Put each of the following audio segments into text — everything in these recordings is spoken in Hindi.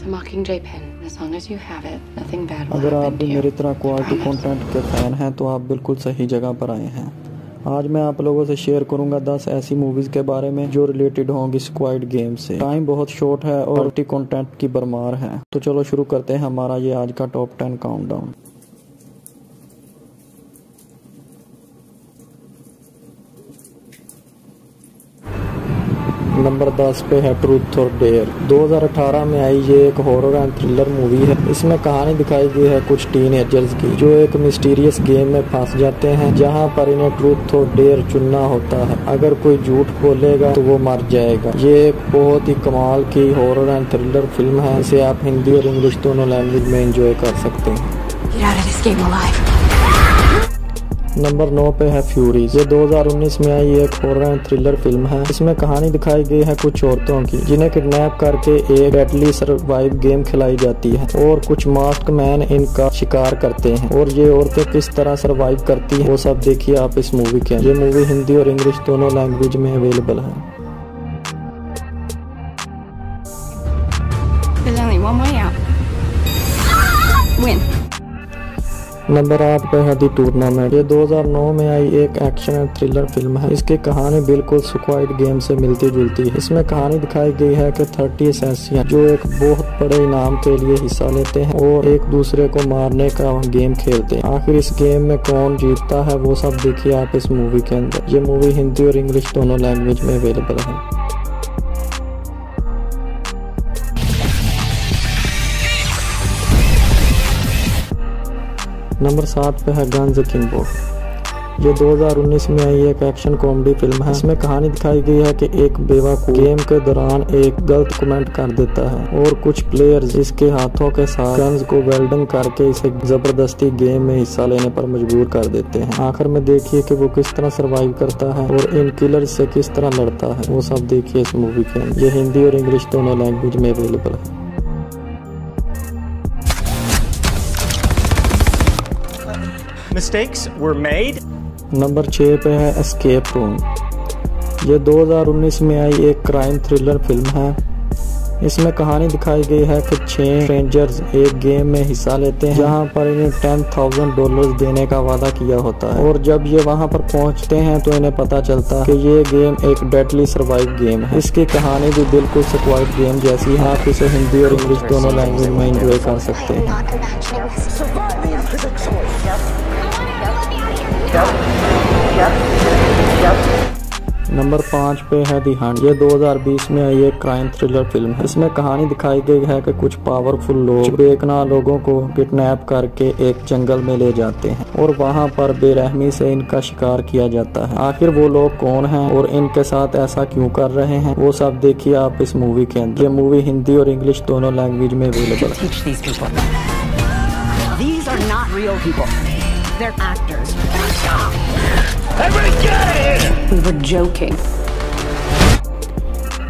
It's a Mockingjay pen. As long as you have it, nothing bad will अगर आप भी मेरी तरह क्वालिटी. कंटेंट के फ़ैन हैं तो आप बिल्कुल सही जगह पर आए हैं। आज मैं आप लोगों से शेयर करूँगा 10 ऐसी मूवीज़ के बारे में जो रिलेटेड होंगी स्क्वाइड गेम से। टाइम बहुत शॉर्ट है और कंटेंट की भरमार है। तो चलो शुरू करते हैं हमारा ये आज का टॉप टेन काउंटडाउन नंबर 10 पे है ट्रूथ और डेयर। 2018 में आई ये एक हॉरर एंड थ्रिलर मूवी है। इसमें कहानी दिखाई गई है कुछ टीनेजर्स की, जो एक मिस्टीरियस गेम में फंस जाते हैं, जहाँ पर इन्हें ट्रूथ और डेयर चुनना होता है। अगर कोई झूठ बोलेगा तो वो मर जाएगा। ये एक बहुत ही कमाल की हॉरर एंड थ्रिलर फ़िल्म है। इसे आप हिंदी और इंग्लिश दोनों लैंग्वेज में इंजॉय कर सकते हैं। Get out of this game alive. Number नौ पे है फ्यूरीज ये 2019 में आई एक हॉरर थ्रिलर फ़िल्म है। इसमें कहानी दिखाई गई है कुछ औरतों की, जिन्हें किडनैप करके एक डेडली सर्वाइव गेम खिलाई जाती है और कुछ मास्क मैन इनका शिकार करते हैं। और ये औरतें किस तरह सर्वाइव करती हैं, वो सब देखिए आप इस मूवी के ये मूवी हिंदी और इंग्लिश दोनों लैंग्वेज में अवेलेबल है। There's only one way out. Win. Number आठ पे है दी टूर्नामेंट ये 2009 में आई एक एक्शन एंड थ्रिलर फ़िल्म है। इसकी कहानी बिल्कुल स्क्वाइड गेम से मिलती जुलती है। इसमें कहानी दिखाई गई है कि 30 एसेसियन जो एक बहुत बड़े इनाम के लिए हिस्सा लेते हैं और एक दूसरे को मारने का गेम खेलते हैं। आखिर इस गेम में कौन जीतता है, वो सब देखिए आप इस मूवी के अंदर। ये मूवी हिंदी और इंग्लिश दोनों लैंग्वेज में अवेलेबल है। नंबर सात पे है गन्स किम्बो ये 2019 में आई एक एक्शन कॉमेडी फ़िल्म है। इसमें कहानी दिखाई गई है कि एक बेवकूफ़ गेम के दौरान एक गलत कमेंट कर देता है और कुछ प्लेयर्स इसके हाथों के साथ गन्स को वेल्डिंग करके इसे ज़बरदस्ती गेम में हिस्सा लेने पर मजबूर कर देते हैं। आखिर में देखिए कि वो किस तरह सरवाइव करता है और इन किलर से किस तरह लड़ता है। वो सब देखिए इस मूवी के ये हिंदी और इंग्लिश दोनों लैंग्वेज में अवेलेबल है। Mistakes were made. नंबर छः पे है एस्केप रूम ये 2019 में आई एक क्राइम थ्रिलर फ़िल्म है इसमें कहानी दिखाई गई है कि छह स्ट्रेंजर्स एक गेम में हिस्सा लेते हैं, जहाँ पर इन्हें टेन थाउज़ेंड डॉलर देने का वादा किया होता है। और जब ये वहाँ पर पहुँचते हैं तो इन्हें पता चलता है कि ये गेम एक डेडली सर्वाइव गेम है। इसकी कहानी भी बिल्कुल स्क्वाइड गेम जैसी है। आप इसे हिंदी और इंग्लिश दोनों लैंग्वेज में इंजॉय कर सकते हैं। नंबर पाँच पे है दी हंट ये 2020 में आई एक क्राइम थ्रिलर फ़िल्म है इसमें कहानी दिखाई गई है कि कुछ पावरफुल लोग बेगना लोगों को किडनैप करके एक जंगल में ले जाते हैं और वहाँ पर बेरहमी से इनका शिकार किया जाता है आखिर वो लोग कौन हैं और इनके साथ ऐसा क्यों कर रहे हैं वो सब देखिए आप इस मूवी के अंदर ये मूवी हिंदी और इंग्लिश दोनों लैंग्वेज में अवेलेबल है Teach these people. These are not real people. They're actors. Everybody get out of here! We were joking.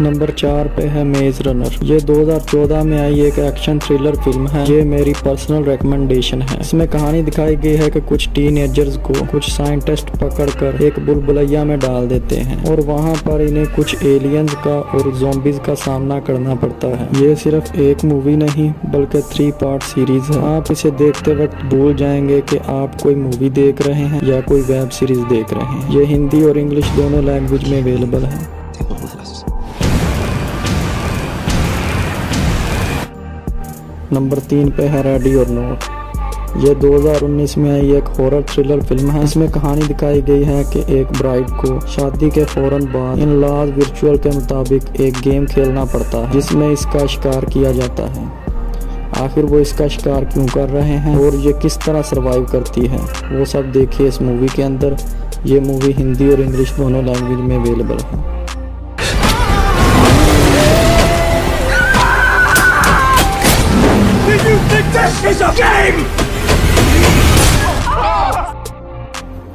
Number चार पे है मेज रनर। ये 2014 में आई एक एक्शन थ्रिलर फ़िल्म है। ये मेरी पर्सनल रिकमेंडेशन है। इसमें कहानी दिखाई गई है कि कुछ टीनेजर्स को कुछ साइंटिस्ट पकड़कर एक बुलबुलैया में डाल देते हैं और वहाँ पर इन्हें कुछ एलियंस का और जोम्बिस का सामना करना पड़ता है। ये सिर्फ़ एक मूवी नहीं, बल्कि थ्री पार्ट सीरीज़ है। आप इसे देखते वक्त भूल जाएँगे कि आप कोई मूवी देख रहे हैं या कोई वेब सीरीज़ देख रहे हैं। ये हिंदी और इंग्लिश दोनों लैंग्वेज में अवेलेबल है। नंबर तीन पे है रेडी और नोट ये 2019 में आई एक हॉरर थ्रिलर फ़िल्म है। इसमें कहानी दिखाई गई है कि एक ब्राइड को शादी के फ़ौरन बाद इन लॉज विर्चुअल के मुताबिक एक गेम खेलना पड़ता है, जिसमें इसका शिकार किया जाता है। आखिर वो इसका शिकार क्यों कर रहे हैं और ये किस तरह सरवाइव करती है? वो सब देखिए इस मूवी के अंदर। ये मूवी हिंदी और इंग्लिश दोनों लैंग्वेज में अवेलेबल है। Did you think this is a game?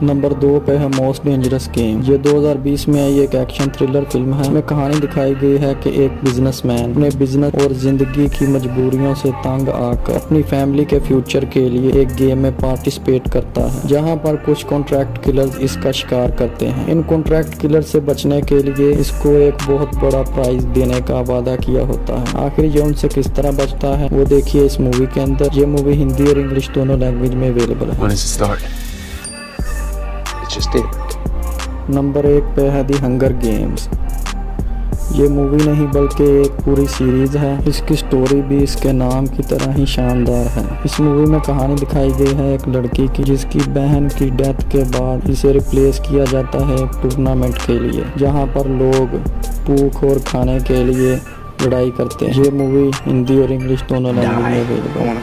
Number दो पे है मोस्ट डेंजरस गेम। ये 2020 में आई एक एक्शन थ्रिलर फ़िल्म है। इसमें कहानी दिखाई गई है कि एक बिजनेसमैन अपने बिज़नेस और ज़िंदगी की मजबूरियों से तंग आकर अपनी फैमिली के फ्यूचर के लिए एक गेम में पार्टिसिपेट करता है, जहाँ पर कुछ कॉन्ट्रैक्ट किलर्स इसका शिकार करते हैं। इन कॉन्ट्रैक्ट किलर से बचने के लिए इसको एक बहुत बड़ा प्राइज देने का वादा किया होता है। आखिर ये उनसे किस तरह बचता है, वो देखिए इस मूवी के अंदर। ये मूवी हिंदी और इंग्लिश दोनों लैंग्वेज में अवेलेबल है। Did. नंबर एक पे है दी हंगर गेम्स ये मूवी नहीं बल्कि एक पूरी सीरीज़ है। इसकी स्टोरी भी इसके नाम की तरह ही शानदार है। इस मूवी में कहानी दिखाई गई है एक लड़की की जिसकी बहन की डेथ के बाद इसे रिप्लेस किया जाता है एक टूर्नामेंट के लिए जहाँ पर लोग भूख और खाने के लिए लड़ाई करते हैं। ये मूवी हिंदी और इंग्लिश दोनों लैंग्वेज में. अवेलेबल